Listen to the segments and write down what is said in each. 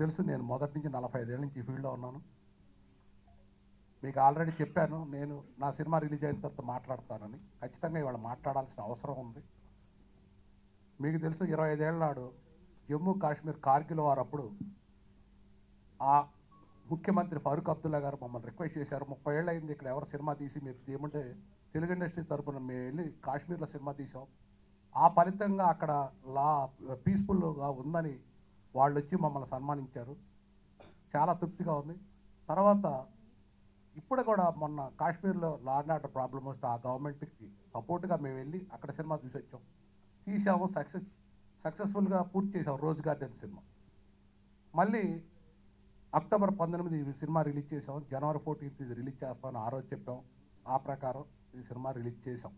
తెలుసు నేను మొదటి నుంచి నలభై ఐదేళ్ళ నుంచి ఈ ఫీల్డ్లో ఉన్నాను. మీకు ఆల్రెడీ చెప్పాను నేను నా సినిమా రిలీజ్ అయిన తర్వాత మాట్లాడతానని. ఖచ్చితంగా ఇవాళ మాట్లాడాల్సిన అవసరం ఉంది. మీకు తెలుసు ఇరవై ఐదేళ్ళ నాడు జమ్మూ కాశ్మీర్ కార్గిల్ వారప్పుడు ఆ ముఖ్యమంత్రి ఫారూక్ అబ్దుల్లా గారు మమ్మల్ని రిక్వెస్ట్ చేశారు. ముప్పై ఏళ్ళు అయింది ఇక్కడ ఎవరు సినిమా తీసి మీరు తీయమంటే తెలుగు ఇండస్ట్రీ తరపున మేము వెళ్ళి కాశ్మీర్లో సినిమా తీసాం ఆ ఫలితంగా అక్కడ లా పీస్ఫుల్గా ఉందని వాళ్ళు వచ్చి మమ్మల్ని సన్మానించారు. చాలా తృప్తిగా ఉంది. తర్వాత ఇప్పుడు కూడా మొన్న కాశ్మీర్లో లా అండ్ ఆర్డర్ ప్రాబ్లం వస్తే ఆ గవర్నమెంట్కి సపోర్ట్గా మేము వెళ్ళి అక్కడ సినిమా చూసి వచ్చాం తీసాము సక్సెస్ సక్సెస్ఫుల్గా పూర్తి చేసాం రోజ్ గార్డెన్ సినిమా. మళ్ళీ అక్టోబర్ పంతొమ్మిది ఈ సినిమా రిలీజ్ చేసాం జనవరి ఫోర్టీన్త్ ఇది రిలీజ్ చేస్తామని ఆ రోజు చెప్పాం. ఆ ప్రకారం ఈ సినిమా రిలీజ్ చేసాం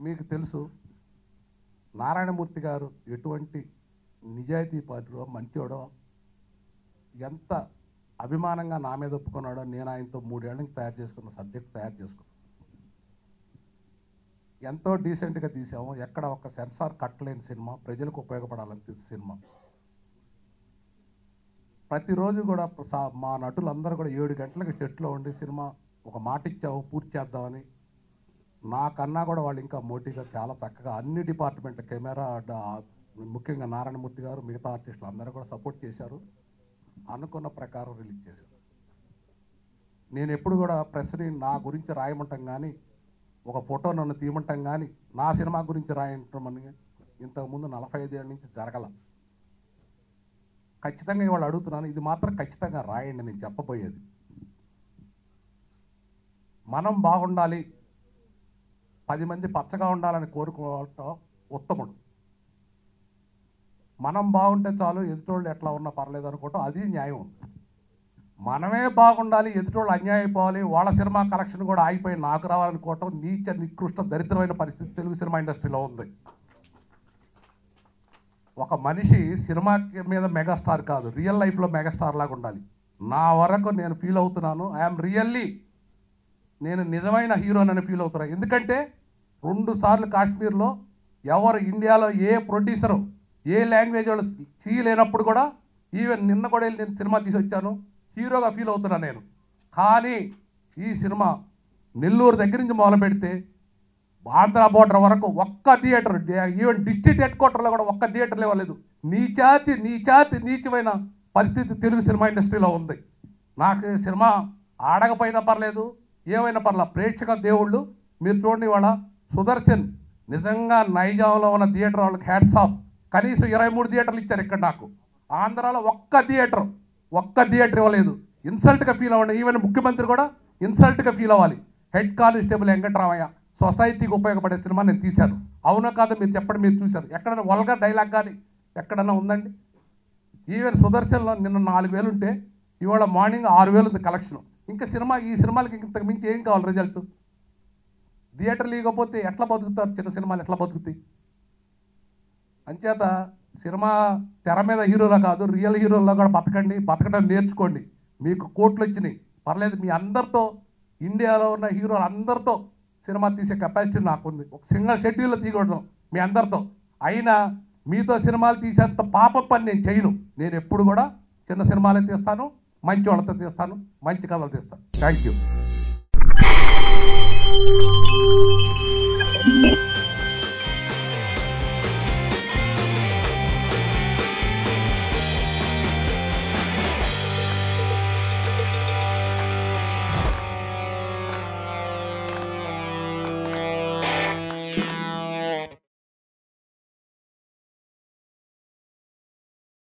మీకు తెలుసు నారాయణమూర్తి గారు ఎటువంటి నిజాయితీ పరుడో మంచివాడో ఎంత అభిమానంగా నా మీద ఒప్పుకున్నాడో నేను ఆయనతో మూడేళ్ళకి తయారు చేసుకున్న సబ్జెక్ట్ తయారు చేసుకున్నాను ఎంతో డీసెంట్గా తీసాము. ఎక్కడ ఒక సెన్సార్ కట్టలేని సినిమా ప్రజలకు ఉపయోగపడాలని తీసిన సినిమా. ప్రతిరోజు కూడా సా- మా నటులందరూ కూడా ఏడు గంటలకు సెట్లో ఉండి సినిమా ఒక మాట ఇచ్చావు పూర్తి చేద్దామని నాకన్నా కూడా వాళ్ళు ఇంకా మోటీగా చాలా చక్కగా అన్ని డిపార్ట్మెంట్ కెమెరా ముఖ్యంగా నారాయణమూర్తి గారు మిగతా ఆర్టిస్టులు అందరూ కూడా సపోర్ట్ చేశారు. అనుకున్న ప్రకారం రిలీజ్ చేశారు. నేను ఎప్పుడు కూడా ప్రెస్ని నా గురించి రాయమంటాం కానీ ఒక ఫోటో నన్ను తీయమంటాం కానీ నా సినిమా గురించి రాయటమని ఇంతకుముందు నలభై ఐదేళ్ళ నుంచి జరగల. ఖచ్చితంగా ఇవాళ అడుగుతున్నాను ఇది మాత్రం ఖచ్చితంగా రాయండి నేను చెప్పబోయేది. మనం బాగుండాలి పది మంది పచ్చగా ఉండాలని కోరుకోవటం ఉత్తముడు మనం బాగుంటే చాలు ఎదుటోళ్ళు ఎట్లా ఉన్నా పర్లేదు అనుకోవటం అది న్యాయం. మనమే బాగుండాలి ఎదుటోళ్ళు అన్యాయం అయిపోవాలి వాళ్ళ సినిమా కలెక్షన్ కూడా ఆగిపోయి నాకు రావాలనుకోవటం నీచ నికృష్ట దరిద్రమైన పరిస్థితి తెలుగు సినిమా ఇండస్ట్రీలో ఉంది. ఒక మనిషి సినిమా మీద మెగాస్టార్ కాదు రియల్ లైఫ్లో మెగాస్టార్ లాగా ఉండాలి. నా వరకు నేను ఫీల్ అవుతున్నాను ఐఎమ్ రియల్లీ నేను నిజమైన హీరోనని ఫీల్ అవుతున్నాను ఎందుకంటే రెండు సార్లు కాశ్మీర్లో ఎవరు ఇండియాలో ఏ ప్రొడ్యూసరు ఏ లాంగ్వేజ్ వాళ్ళు చేయలేనప్పుడు కూడా ఈవెన్ నిన్న కూడా వెళ్ళి నేను సినిమా తీసి వచ్చాను హీరోగా ఫీల్ అవుతున్నాను నేను. కానీ ఈ సినిమా నెల్లూరు దగ్గర నుంచి మొదలు పెడితే ఆంధ్ర బోర్డర్ వరకు ఒక్క థియేటర్ ఈవెన్ డిస్ట్రిక్ట్ హెడ్ క్వార్టర్లో కూడా ఒక్క థియేటర్ ఇవ్వలేదు నీచాతి నీచాతి నీచమైన పరిస్థితి తెలుగు సినిమా ఇండస్ట్రీలో ఉంది. నాకు సినిమా ఆడకపోయినా పర్లేదు ఏమైనా పర్లేదు. ప్రేక్షక దేవుళ్ళు మీరు చూడండి వాళ్ళ సుదర్శన్ నిజంగా నైజాంలో ఉన్న థియేటర్ వాళ్ళకి హ్యాట్స్ ఆఫ్. కనీసం ఇరవై మూడు థియేటర్లు ఇచ్చారు ఇక్కడ నాకు. ఆంధ్రాలో ఒక్క థియేటర్ ఒక్క థియేటర్ ఇవ్వలేదు. ఇన్సల్ట్గా ఫీల్ అవ్వండి. ఈవెన్ ముఖ్యమంత్రి కూడా ఇన్సల్ట్గా ఫీల్ అవ్వాలి. హెడ్ కానిస్టేబుల్ వెంకటరామయ్య సొసైటీకి ఉపయోగపడే సినిమా నేను తీశాను. అవునా కాదు మీరు చెప్పండి మీరు చూశారు. ఎక్కడైనా వల్గర్ డైలాగ్ కానీ ఎక్కడైనా ఉందండి? ఈవెన్ సుదర్శన్లో నిన్న నాలుగు వేలు ఉంటే ఇవాళ మార్నింగ్ ఆరు వేలు ఉంది కలెక్షన్. ఇంకా సినిమా ఈ సినిమాలకి ఇంతకు మించి ఏం కావాలి రిజల్ట్? థియేటర్ ఇవ్వకపోతే ఎట్లా బతుకుతారు? చిన్న సినిమాలు ఎట్లా బతుకుతాయి? అంచేత సినిమా తెర మీద హీరోలా కాదు రియల్ హీరోల్లో కూడా బతకండి బతకడం నేర్చుకోండి. మీకు కోట్లు వచ్చినాయి. పర్లేదు మీ అందరితో ఇండియాలో ఉన్న హీరోలు అందరితో సినిమా తీసే కెపాసిటీ నాకుంది. ఒక సింగల్ షెడ్యూల్లో తీయకూడదు మీ అందరితో. అయినా మీతో సినిమాలు తీసేంత పాప పని నేను చేయను. నేను ఎప్పుడు కూడా చిన్న సినిమాలే తీస్తాను మంచి వాళ్ళతో తీస్తాను మంచి కథలు తీస్తాను. Thank you Thank you.